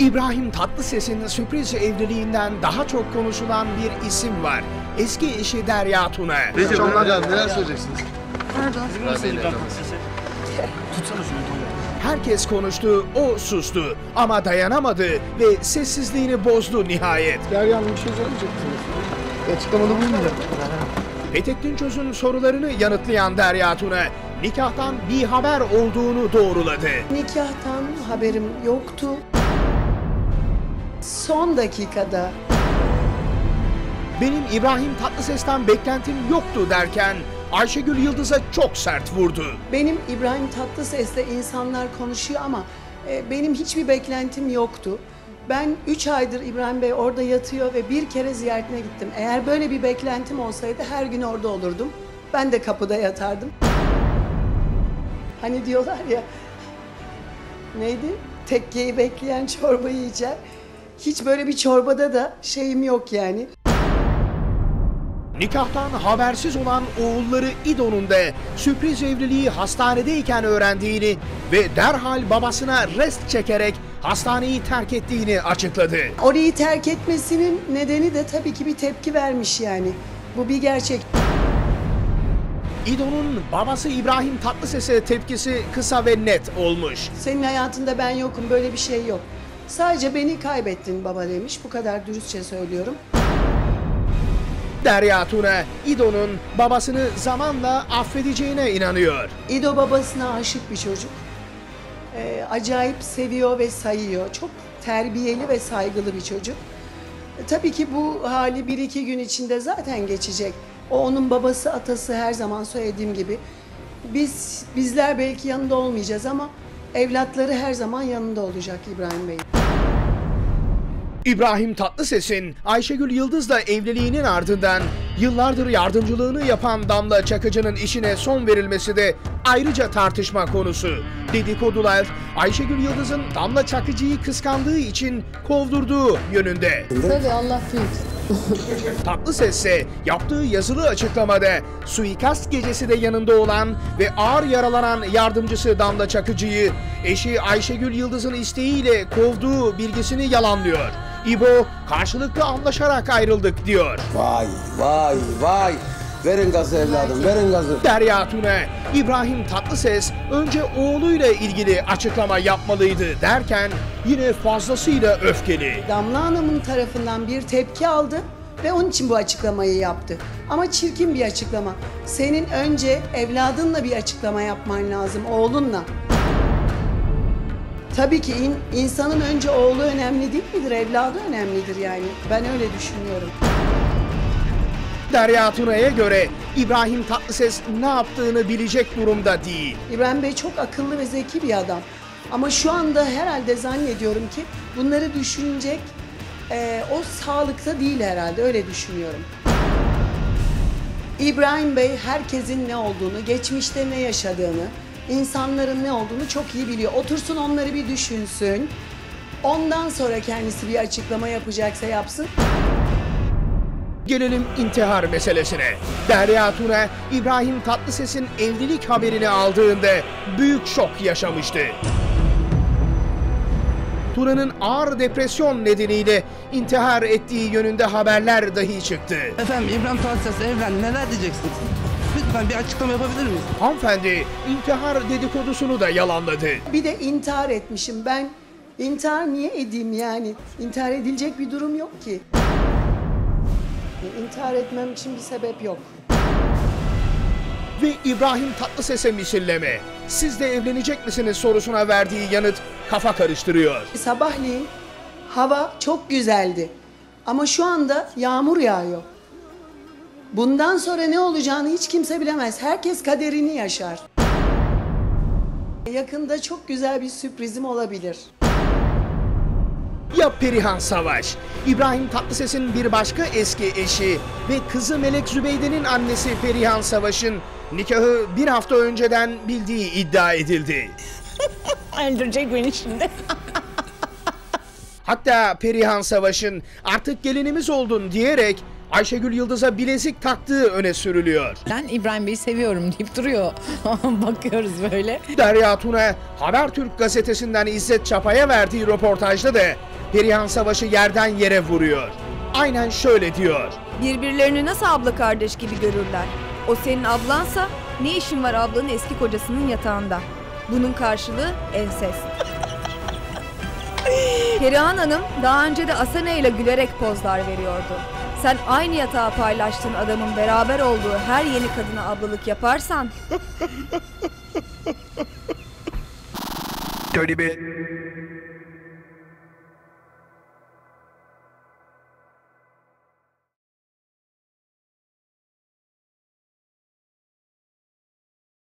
İbrahim Tatlıses'in sürpriz evliliğinden daha çok konuşulan bir isim var. Eski eşi Derya Tuna. Akşamlar neler söyleyeceksiniz? Herkes konuştu, o sustu ama dayanamadı ve sessizliğini bozdu nihayet. Derya Hanım bir şey söyleyeceksiniz. Açıklamada bulunmayacak. Petek Dinçöz'ün sorularını yanıtlayan Derya Tuna, nikahtan bir haber olduğunu doğruladı. Nikahtan haberim yoktu. Son dakikada Benim İbrahim Tatlıses'ten beklentim yoktu derken Ayşegül Yıldız'a çok sert vurdu. benim İbrahim Tatlıses'le insanlar konuşuyor ama e, benim hiçbir beklentim yoktu. Ben 3 aydır İbrahim Bey orada yatıyor ve bir kere ziyaretine gittim. Eğer böyle bir beklentim olsaydı her gün orada olurdum. Ben de kapıda yatardım. Hani diyorlar ya neydi? Tekkeyi bekleyen çorbayı içer. Hiç böyle bir çorbada da şeyim yok yani. Nikahtan habersiz olan oğulları İdo'nun da sürpriz evliliği hastanedeyken öğrendiğini ve derhal babasına rest çekerek hastaneyi terk ettiğini açıkladı. Orayı terk etmesinin nedeni de tabii ki bir tepki vermiş yani. Bu bir gerçek. İdo'nun babası İbrahim Tatlıses'e tepkisi kısa ve net olmuş. Senin hayatında ben yokum, böyle bir şey yok. Sadece beni kaybettin baba demiş. Bu kadar dürüstçe söylüyorum. Derya Tuna, İdo'nun babasını zamanla affedeceğine inanıyor. İdo babasına aşık bir çocuk. Ee, acayip seviyor ve sayıyor. Çok terbiyeli ve saygılı bir çocuk. E, tabii ki bu hali bir iki gün içinde zaten geçecek. O onun babası, atası her zaman söylediğim gibi. Biz bizler belki yanında olmayacağız ama evlatları her zaman yanında olacak İbrahim Bey. İbrahim Tatlıses'in Ayşegül Yıldız'la evliliğinin ardından yıllardır yardımcılığını yapan Damla Çakıcı'nın işine son verilmesi de ayrıca tartışma konusu. Dedikodular Ayşegül Yıldız'ın Damla Çakıcı'yı kıskandığı için kovdurduğu yönünde. Tabii Allah büyük. Tatlıses ise yaptığı yazılı açıklamada suikast gecesi de yanında olan ve ağır yaralanan yardımcısı Damla Çakıcı'yı eşi Ayşegül Yıldız'ın isteğiyle kovduğu bilgisini yalanlıyor. İbo karşılıklı anlaşarak ayrıldık diyor. Vay vay vay. Verin gazı evladım verin gazı. Derya Tuna, İbrahim Tatlıses önce oğluyla ilgili açıklama yapmalıydı derken yine fazlasıyla öfkeli. Damla Hanım'ın tarafından bir tepki aldı ve onun için bu açıklamayı yaptı. Ama çirkin bir açıklama. Senin önce evladınla bir açıklama yapman lazım, oğlunla. Tabii ki in- insanın önce oğlu önemli değil midir, evladı önemlidir yani. Ben öyle düşünüyorum. Derya Tuna'ya göre İbrahim Tatlıses ne yaptığını bilecek durumda değil. İbrahim Bey çok akıllı ve zeki bir adam. Ama şu anda herhalde zannediyorum ki bunları düşünecek eee, o sağlıkta değil herhalde öyle düşünüyorum. İbrahim Bey herkesin ne olduğunu, geçmişte ne yaşadığını, insanların ne olduğunu çok iyi biliyor. Otursun onları bir düşünsün. Ondan sonra kendisi bir açıklama yapacaksa yapsın. Gelelim intihar meselesine. Derya Tuna, İbrahim Tatlıses'in evlilik haberini aldığında büyük şok yaşamıştı. Tuna'nın ağır depresyon nedeniyle intihar ettiği yönünde haberler dahi çıktı. Efendim İbrahim Tatlıses evlendi. Neler diyeceksiniz? Lütfen bir açıklama yapabilir miyiz? Hanımefendi intihar dedikodusunu da yalanladı. Bir de intihar etmişim. Ben intihar niye edeyim yani? İntihar edilecek bir durum yok ki. İntihar etmem için bir sebep yok. Ve İbrahim Tatlıses'e misilleme. Siz de evlenecek misiniz sorusuna verdiği yanıt kafa karıştırıyor. Sabahleyin hava çok güzeldi. Ama şu anda yağmur yağıyor. Bundan sonra ne olacağını hiç kimse bilemez. Herkes kaderini yaşar. Yakında çok güzel bir sürprizim olabilir. Ya Perihan Savaş, İbrahim Tatlıses'in bir başka eski eşi ve kızı Melek Zübeyde'nin annesi Perihan Savaş'ın nikahı bir hafta önceden bildiği iddia edildi. Öldürecek beni şimdi. Hatta Perihan Savaş'ın artık gelinimiz oldun diyerek Ayşegül Yıldız'a bilezik taktığı öne sürülüyor. Ben İbrahim Bey'i seviyorum deyip duruyor. Bakıyoruz böyle. Derya Tuna Habertürk gazetesinden İzzet Çapa'ya verdiği röportajda da Perihan Savaş'ı yerden yere vuruyor. Aynen şöyle diyor. Birbirlerini nasıl abla kardeş gibi görürler? O senin ablansa ne işin var ablanın eski kocasının yatağında? Bunun karşılığı ensest. Perihan Hanım daha önce de Asena ile gülerek pozlar veriyordu. Sen aynı yatağı paylaştığın adamın beraber olduğu her yeni kadına ablalık yaparsan Tony